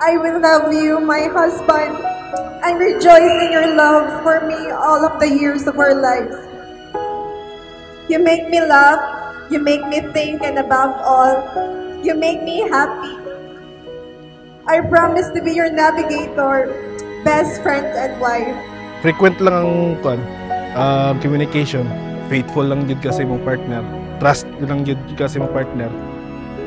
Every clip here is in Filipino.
I will love you, my husband, and rejoice in your love for me all of the years of our lives. You make me laugh, you make me think, and above all, you make me happy. I promise to be your navigator, best friend, and wife. Frequent lang ang kwan, uh, communication. Faithful lang jud kasi mong partner. Trust lang jud kasi mong partner.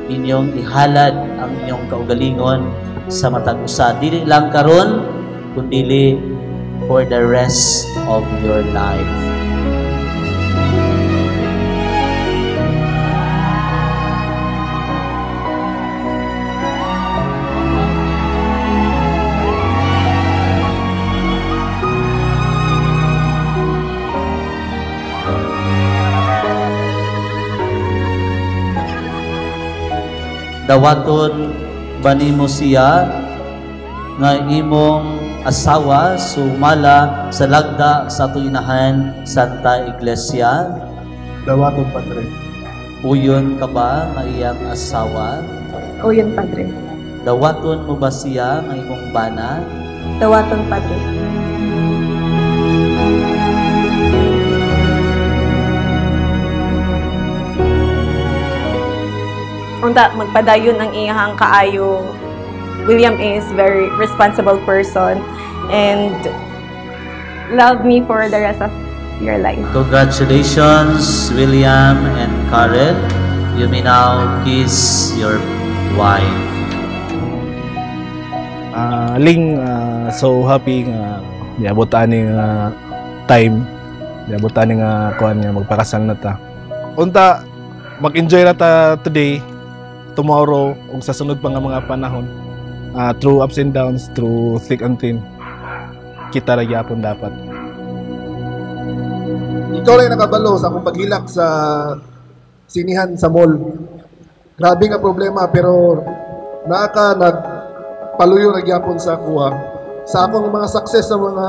Inyong ihalad ang inyong kaugalingon sa matag usa. Dili lang karon kundi for the rest of your life dawaton ba nimo siya nga imong asawa sumala sa lagda sa tuinahan Santa Iglesia Dawaton Padre. uyon ka ba nga iyang asawa O yun, Padre. dawaton mo ba siya nga imong bana Tawaton, Padre. Unta, magpadayon ang iyang kaayo. William is very responsible person and love me for the rest of your life. Congratulations, William and Karen. You may now kiss your wife. Ah, Ling, ah, so happy nga niabot ani nga time. Niabot ani nga kuan nga magpakasal na ta. Unta mag-enjoy na ta today, tomorrow ug sa sunod pa nga mga panahon. Ah, through ups and downs, through thick and thin. Kita ra gyapon dapat. ikaw lang nakabalo sa akong paghilak sa sinihan sa mall. Grabe nga problema pero naka nagpaluyo na gyapon sa kuha. Sa akong mga success sa mga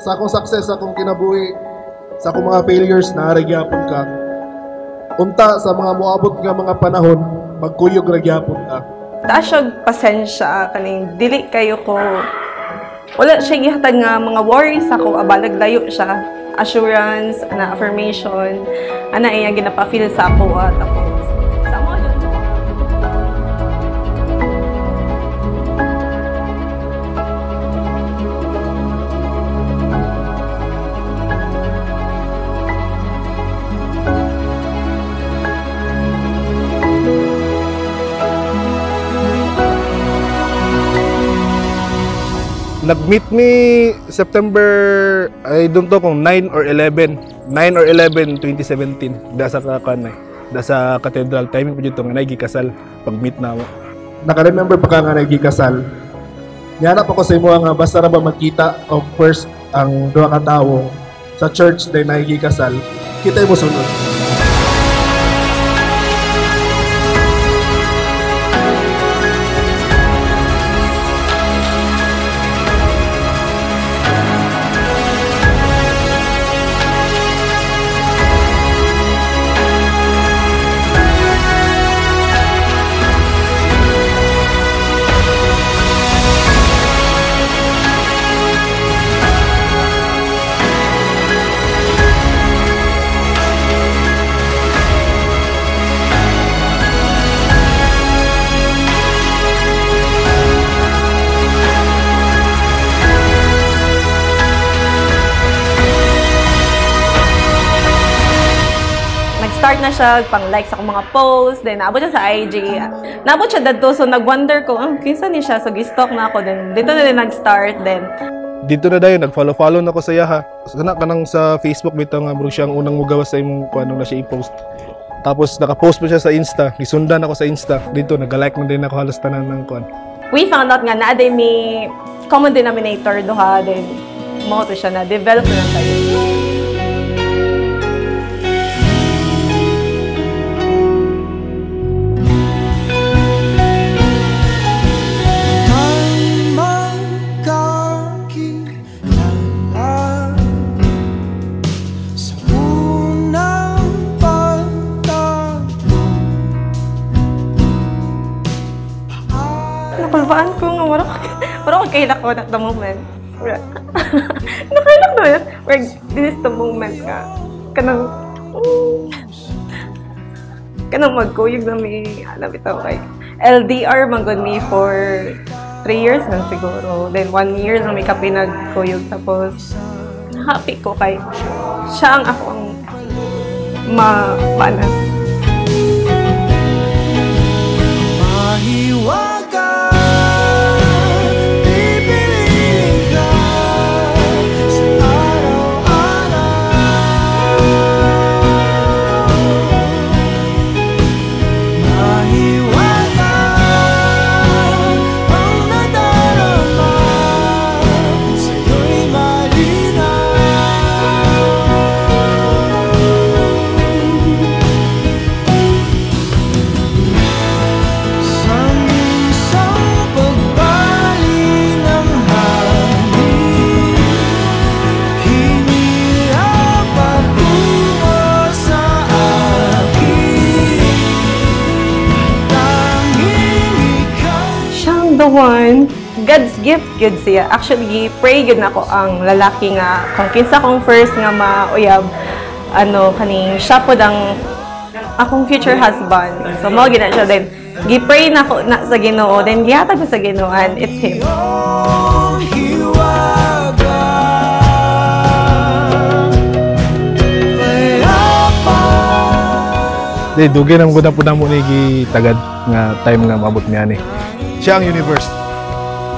sa akong success sa akong kinabuhi, sa akong mga failures na gyapon ka. Unta sa mga moabot nga mga panahon, magkuyog ra gyapon ka. Taas siya pasensya kaning dili kayo ko. Wala siya gihatag nga mga worries ako abalag layo siya. Assurance ana affirmation ana iya ginapa-feel sa ako at tapos Nag-meet me September, I don't know kung 9 or 11. 9 or 11, 2017. Da sa kakan eh. Da cathedral. Timing po dito nga nagikasal. Pag-meet na ako. Naka-remember pa ka nga nagkikasal. Yanap ako sa imo nga basta ra ba makita of first ang duha ka tawo sa church na nagkikasal. Kita mo sunod. Nag-start na siya pang like sa mga post then naabot siya sa IG naabot siya dadto so nag-wonder ko ah kinsa ni siya so gi-stalk na ako then dito na din nag-start then Dito na dayon, nag-follow-follow na ko sa iya ha. Kana kanang sa Facebook bitaw nga bro siya ang unang mugawas sa imong kuan na siya i-post. Tapos naka-post pa siya sa Insta. Gisundan ako sa Insta. Dito nag-like na din ako halos tanan ng kuan. we found out nga na may common denominator duha then mo to siya na develop na tayo nakulbaan ko nga wala ko wala ko kahilak ko at the moment. Wala. Nakahilak na yun. Where this is the moment ka. Kanang mm, kanang magkuyog na may alam ito kay LDR magod me for 3 years na siguro. Then 1 year na may kapinagkuyog tapos happy ko kay siya ang ako ang ma siyang the one God's gift good siya. Actually, pray good na ko ang lalaki nga kung kinsa kong first nga mauyab ano kaning siya pod ang akong future husband. So mo gina siya then gi-pray na ko na sa Ginoo then gihatag ko sa Ginoo and it's him. iyong Di, dugay nang guna po na mo ni gitagad nga time nga mabot niya ni. Siya ang universe.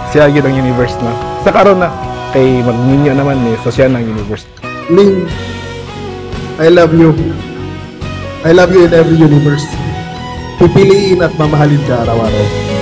Siya gyud ang universe na. Sa karon na kay magminyo naman ni so siya ang universe. Ling, I love you. I love you in every universe. Pipiliin at mamahalin ka araw-araw.